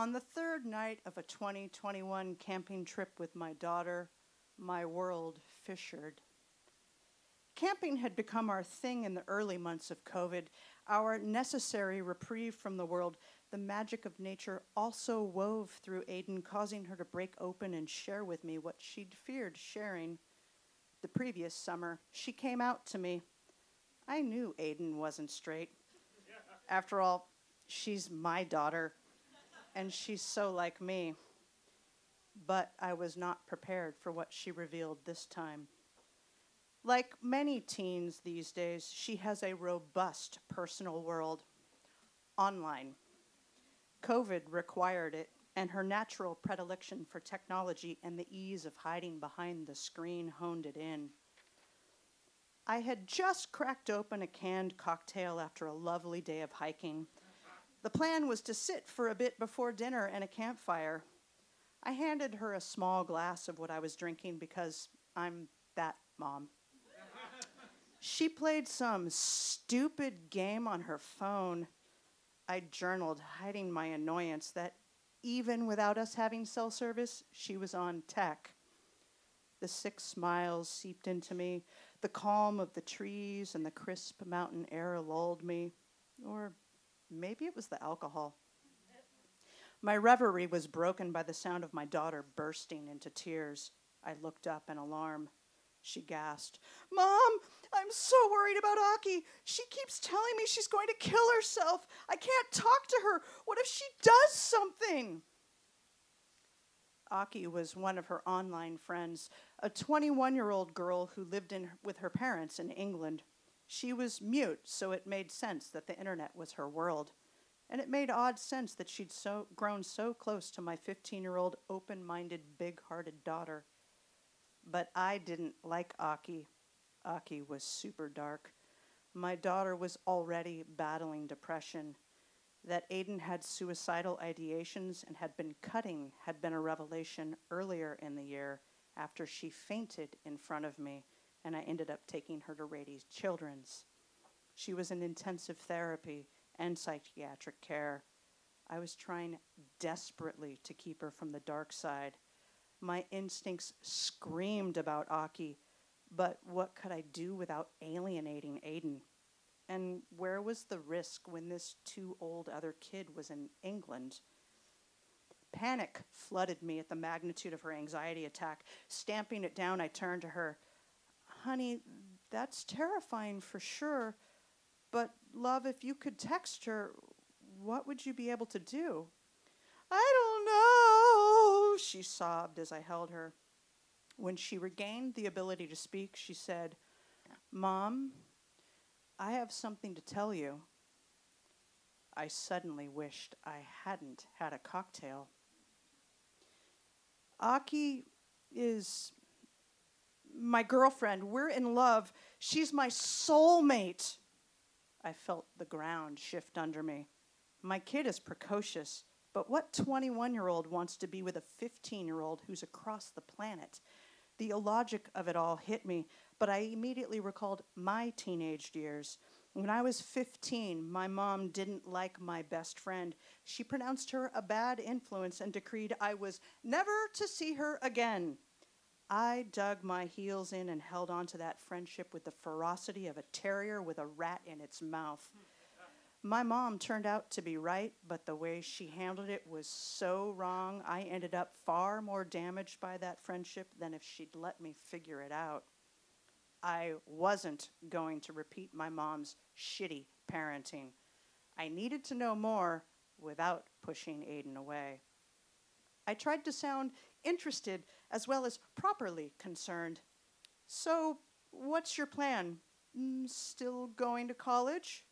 On the third night of a 2021 camping trip with my daughter, my world fissured. Camping had become our thing in the early months of COVID, our necessary reprieve from the world. The magic of nature also wove through Aiden, causing her to break open and share with me what she'd feared sharing the previous summer. She came out to me. I knew Aiden wasn't straight. After all, she's my daughter, and she's so like me. But I was not prepared for what she revealed this time. Like many teens these days, she has a robust personal world online. COVID required it, and her natural predilection for technology and the ease of hiding behind the screen honed it in. I had just cracked open a canned cocktail after a lovely day of hiking. The plan was to sit for a bit before dinner and a campfire. I handed her a small glass of what I was drinking because I'm that mom. she played some stupid game on her phone. I journaled, hiding my annoyance that even without us having cell service, she was on tech. The six smiles seeped into me. The calm of the trees and the crisp mountain air lulled me. Or maybe it was the alcohol. My reverie was broken by the sound of my daughter bursting into tears. I looked up in alarm. She gasped, Mom, I'm so worried about Aki. She keeps telling me she's going to kill herself. I can't talk to her. What if she does something? Aki was one of her online friends, a 21 year old girl who lived in, with her parents in England. She was mute, so it made sense that the internet was her world. And it made odd sense that she'd so, grown so close to my 15 year old, open minded, big hearted daughter. But I didn't like Aki. Aki was super dark. My daughter was already battling depression. That Aiden had suicidal ideations and had been cutting had been a revelation earlier in the year after she fainted in front of me, and I ended up taking her to Rady Children's. She was in intensive therapy and psychiatric care. I was trying desperately to keep her from the dark side. My instincts screamed about Aki, but what could I do without alienating Aiden? And where was the risk when this too old other kid was in England? Panic flooded me at the magnitude of her anxiety attack. Stamping it down, I turned to her. Honey, that's terrifying for sure. But, love, if you could text her, what would you be able to do? I don't know, she sobbed as I held her. When she regained the ability to speak, she said, Mom, I have something to tell you. I suddenly wished I hadn't had a cocktail. Aki is my girlfriend. We're in love. She's my soulmate. I felt the ground shift under me. My kid is precocious, but what 21 year old wants to be with a 15 year old who's across the planet? The illogic of it all hit me, but I immediately recalled my teenage years. When I was 15, my mom didn't like my best friend. She pronounced her a bad influence and decreed I was never to see her again. I dug my heels in and held on to that friendship with the ferocity of a terrier with a rat in its mouth. My mom turned out to be right, but the way she handled it was so wrong. I ended up far more damaged by that friendship than if she'd let me figure it out. I wasn't going to repeat my mom's shitty parenting. I needed to know more without pushing Aiden away. I tried to sound interested as well as properly concerned. So, what's your plan? Mm, still going to college?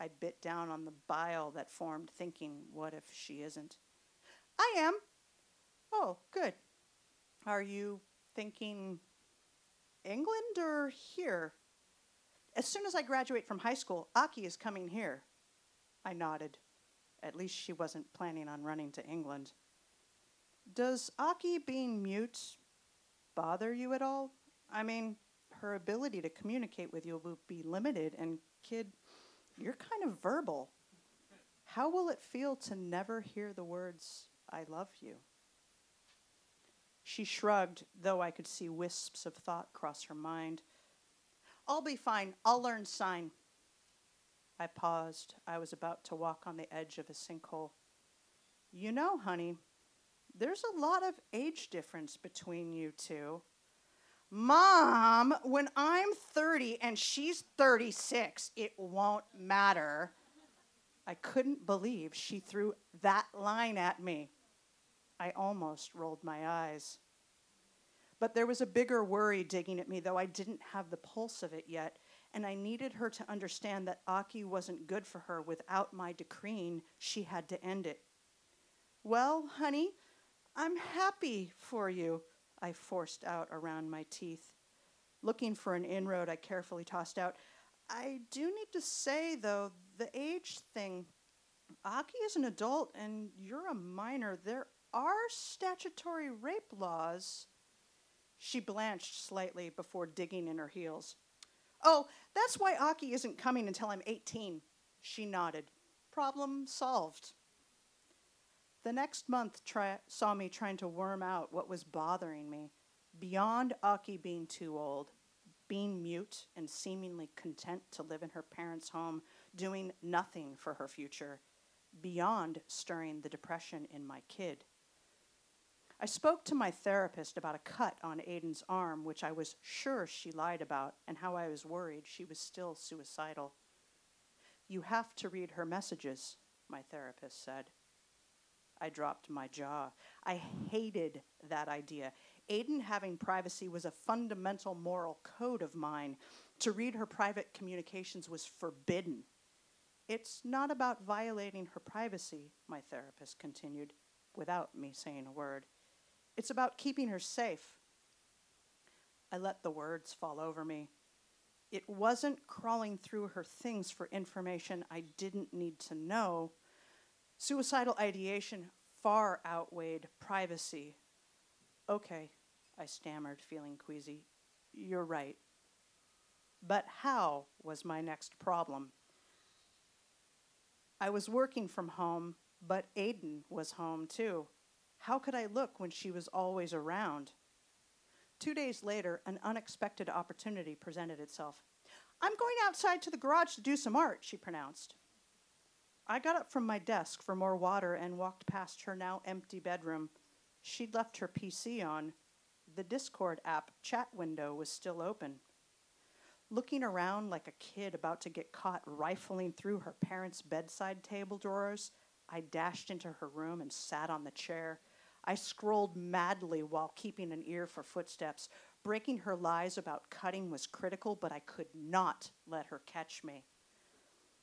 I bit down on the bile that formed, thinking, what if she isn't? I am. Oh, good. Are you thinking England or here? As soon as I graduate from high school, Aki is coming here. I nodded. At least she wasn't planning on running to England. Does Aki being mute bother you at all? I mean, her ability to communicate with you will be limited, and kid, you're kind of verbal. How will it feel to never hear the words I love you. She shrugged, though I could see wisps of thought cross her mind. I'll be fine. I'll learn sign. I paused. I was about to walk on the edge of a sinkhole. You know, honey, there's a lot of age difference between you two. Mom, when I'm 30 and she's 36, it won't matter. I couldn't believe she threw that line at me. I almost rolled my eyes. But there was a bigger worry digging at me, though I didn't have the pulse of it yet, and I needed her to understand that Aki wasn't good for her without my decreeing she had to end it. Well, honey, I'm happy for you, I forced out around my teeth. Looking for an inroad, I carefully tossed out. I do need to say, though, the age thing. Aki is an adult and you're a minor. There are statutory rape laws. She blanched slightly before digging in her heels. Oh, that's why Aki isn't coming until I'm 18. She nodded. Problem solved. The next month try- saw me trying to worm out what was bothering me. Beyond Aki being too old, being mute and seemingly content to live in her parents' home, doing nothing for her future, beyond stirring the depression in my kid. I spoke to my therapist about a cut on Aiden's arm, which I was sure she lied about, and how I was worried she was still suicidal. You have to read her messages, my therapist said. I dropped my jaw. I hated that idea. Aiden having privacy was a fundamental moral code of mine. To read her private communications was forbidden. It's not about violating her privacy, my therapist continued, without me saying a word. It's about keeping her safe. I let the words fall over me. It wasn't crawling through her things for information I didn't need to know. Suicidal ideation far outweighed privacy. Okay, I stammered, feeling queasy. You're right. But how was my next problem? I was working from home, but Aiden was home too. How could I look when she was always around? Two days later, an unexpected opportunity presented itself. I'm going outside to the garage to do some art, she pronounced. I got up from my desk for more water and walked past her now empty bedroom. She'd left her PC on. The Discord app chat window was still open. Looking around like a kid about to get caught rifling through her parents' bedside table drawers, I dashed into her room and sat on the chair. I scrolled madly while keeping an ear for footsteps. Breaking her lies about cutting was critical, but I could not let her catch me.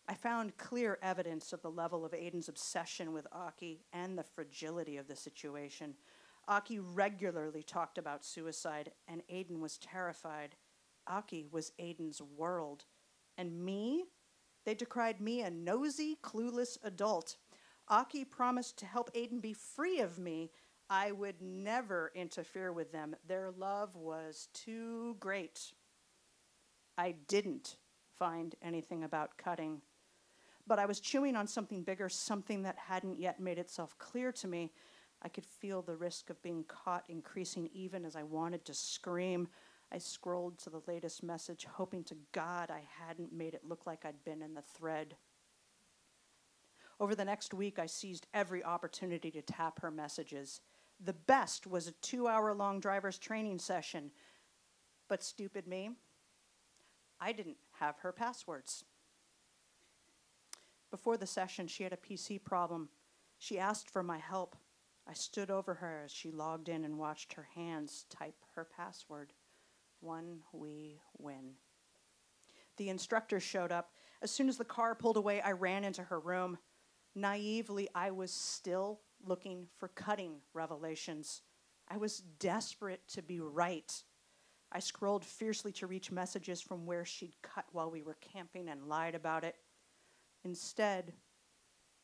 I found clear evidence of the level of Aiden's obsession with Aki and the fragility of the situation. Aki regularly talked about suicide, and Aiden was terrified. Aki was Aiden's world. And me? They decried me a nosy, clueless adult. Aki promised to help Aiden be free of me, I would never interfere with them. Their love was too great. I didn't find anything about cutting, but I was chewing on something bigger, something that hadn't yet made itself clear to me. I could feel the risk of being caught increasing even as I wanted to scream. I scrolled to the latest message, hoping to God I hadn't made it look like I'd been in the thread. Over the next week, I seized every opportunity to tap her messages. The best was a two hour long driver's training session. But stupid me, I didn't have her passwords. Before the session, she had a PC problem. She asked for my help. I stood over her as she logged in and watched her hands type her password. One we win. The instructor showed up. As soon as the car pulled away, I ran into her room. Naively, I was still looking for cutting revelations. I was desperate to be right. I scrolled fiercely to reach messages from where she'd cut while we were camping and lied about it. Instead,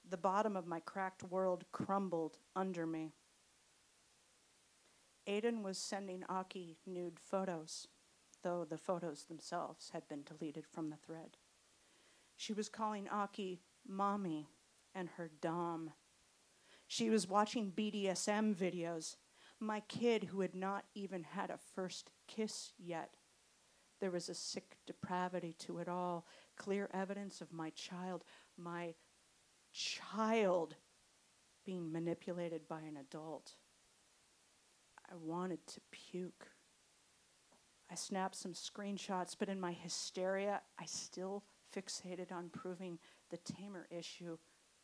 the bottom of my cracked world crumbled under me. Aiden was sending Aki nude photos, though the photos themselves had been deleted from the thread. She was calling Aki mommy and her dom She was watching BDSM videos. My kid, who had not even had a first kiss yet. There was a sick depravity to it all, clear evidence of my child, my child being manipulated by an adult. I wanted to puke. I snapped some screenshots, but in my hysteria, I still fixated on proving the tamer issue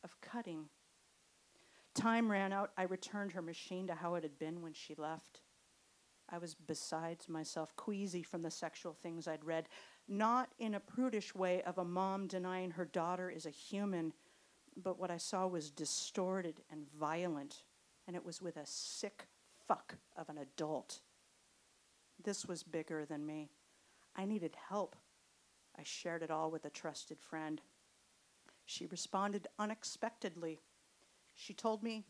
of cutting. Time ran out. I returned her machine to how it had been when she left. I was besides myself, queasy from the sexual things I'd read, not in a prudish way of a mom denying her daughter is a human, but what I saw was distorted and violent, and it was with a sick fuck of an adult. This was bigger than me. I needed help. I shared it all with a trusted friend. She responded unexpectedly. She told me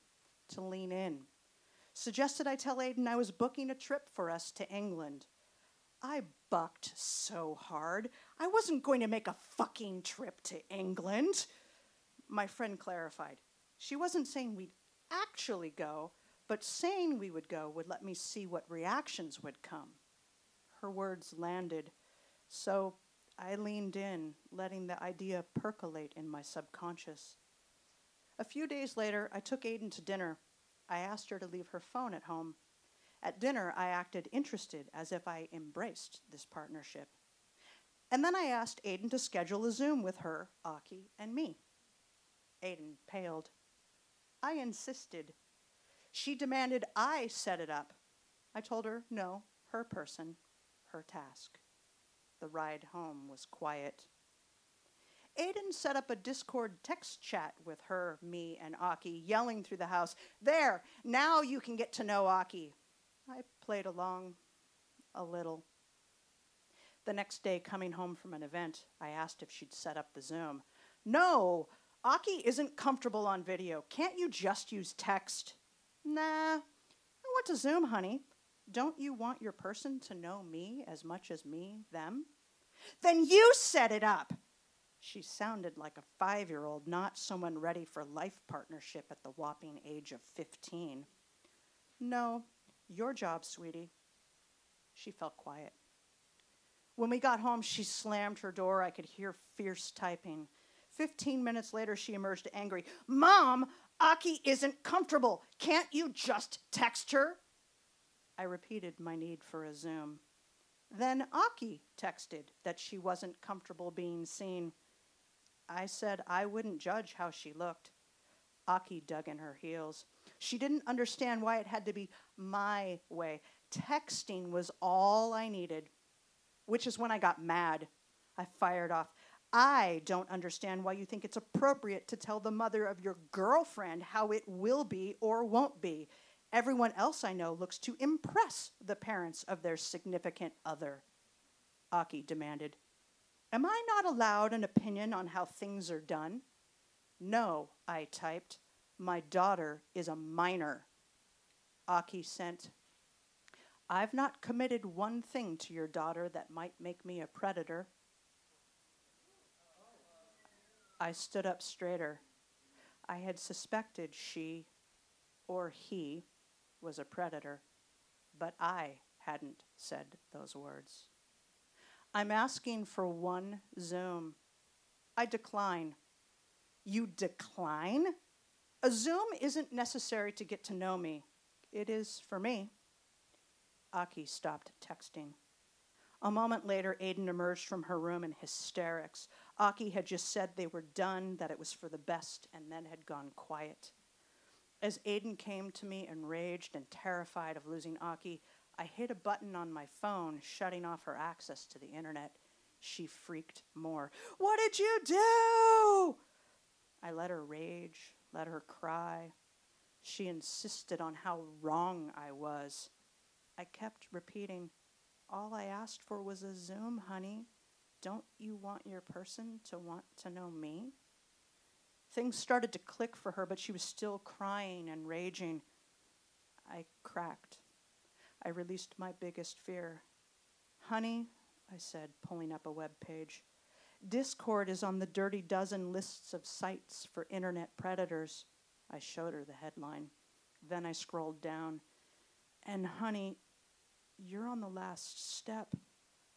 to lean in suggested I tell Aiden I was booking a trip for us to England. I bucked so hard. I wasn't going to make a fucking trip to England. My friend clarified. She wasn't saying we'd actually go, but saying we would go would let me see what reactions would come. Her words landed, so I leaned in, letting the idea percolate in my subconscious. A few days later, I took Aiden to dinner I asked her to leave her phone at home. At dinner, I acted interested, as if I embraced this partnership. And then I asked Aiden to schedule a Zoom with her, Aki, and me. Aiden paled. I insisted. She demanded I set it up. I told her no, her person, her task. The ride home was quiet. Aiden set up a Discord text chat with her, me, and Aki, yelling through the house, There, now you can get to know Aki. I played along a little. The next day, coming home from an event, I asked if she'd set up the Zoom. No, Aki isn't comfortable on video. Can't you just use text? Nah, I want to Zoom, honey. Don't you want your person to know me as much as me, them? Then you set it up. She sounded like a five year old, not someone ready for life partnership at the whopping age of 15. No, your job, sweetie. She felt quiet. When we got home, she slammed her door. I could hear fierce typing. Fifteen minutes later, she emerged angry. Mom, Aki isn't comfortable. Can't you just text her? I repeated my need for a Zoom. Then Aki texted that she wasn't comfortable being seen. I said I wouldn't judge how she looked. Aki dug in her heels. She didn't understand why it had to be my way. Texting was all I needed, which is when I got mad. I fired off. I don't understand why you think it's appropriate to tell the mother of your girlfriend how it will be or won't be. Everyone else I know looks to impress the parents of their significant other. Aki demanded. Am I not allowed an opinion on how things are done? No, I typed. My daughter is a minor. Aki sent. I've not committed one thing to your daughter that might make me a predator. I stood up straighter. I had suspected she or he was a predator, but I hadn't said those words. I'm asking for one Zoom. I decline. You decline? A Zoom isn't necessary to get to know me. It is for me. Aki stopped texting. A moment later, Aiden emerged from her room in hysterics. Aki had just said they were done, that it was for the best, and then had gone quiet. As Aiden came to me enraged and terrified of losing Aki, I hit a button on my phone, shutting off her access to the internet. She freaked more. What did you do? I let her rage, let her cry. She insisted on how wrong I was. I kept repeating, All I asked for was a Zoom, honey. Don't you want your person to want to know me? Things started to click for her, but she was still crying and raging. I cracked. I released my biggest fear. Honey, I said, pulling up a web page, Discord is on the dirty dozen lists of sites for internet predators. I showed her the headline. Then I scrolled down. And honey, you're on the last step.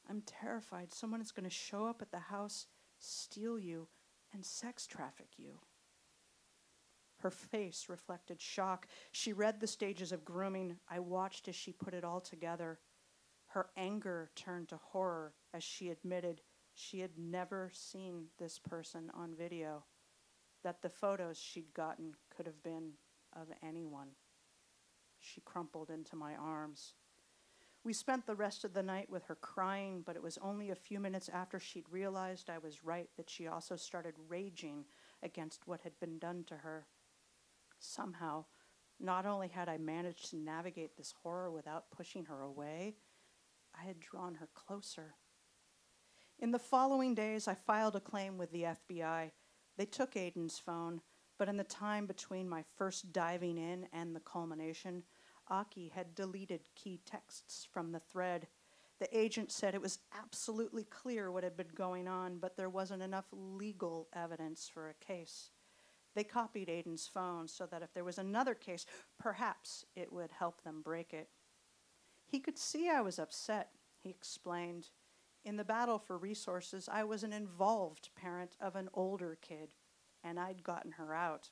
I'm terrified. Someone is going to show up at the house, steal you, and sex traffic you. Her face reflected shock. She read the stages of grooming. I watched as she put it all together. Her anger turned to horror as she admitted she had never seen this person on video, that the photos she'd gotten could have been of anyone. She crumpled into my arms. We spent the rest of the night with her crying, but it was only a few minutes after she'd realized I was right that she also started raging against what had been done to her. Somehow, not only had I managed to navigate this horror without pushing her away, I had drawn her closer. In the following days, I filed a claim with the FBI. They took Aiden's phone, but in the time between my first diving in and the culmination, Aki had deleted key texts from the thread. The agent said it was absolutely clear what had been going on, but there wasn't enough legal evidence for a case. They copied Aiden's phone so that if there was another case, perhaps it would help them break it. He could see I was upset, he explained. In the battle for resources, I was an involved parent of an older kid, and I'd gotten her out.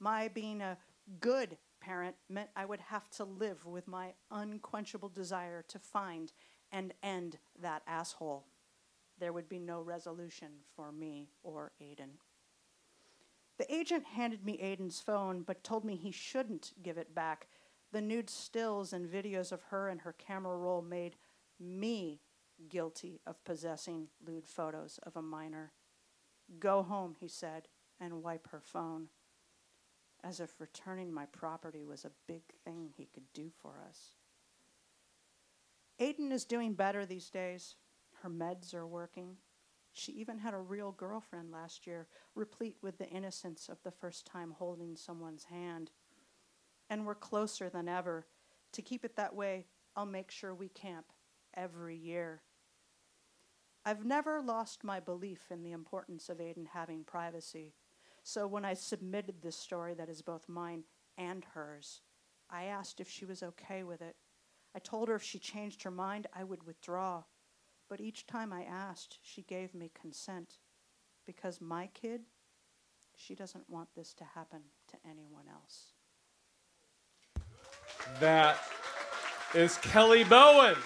My being a good parent meant I would have to live with my unquenchable desire to find and end that asshole. There would be no resolution for me or Aiden. The agent handed me Aiden's phone, but told me he shouldn't give it back. The nude stills and videos of her and her camera roll made me guilty of possessing lewd photos of a minor. Go home, he said, and wipe her phone as if returning my property was a big thing he could do for us. Aiden is doing better these days. Her meds are working. She even had a real girlfriend last year, replete with the innocence of the first time holding someone's hand. And we're closer than ever. To keep it that way, I'll make sure we camp every year. I've never lost my belief in the importance of Aiden having privacy. So when I submitted this story that is both mine and hers, I asked if she was okay with it. I told her if she changed her mind, I would withdraw. But each time I asked, she gave me consent. Because my kid, she doesn't want this to happen to anyone else. That is Kelly Bowen.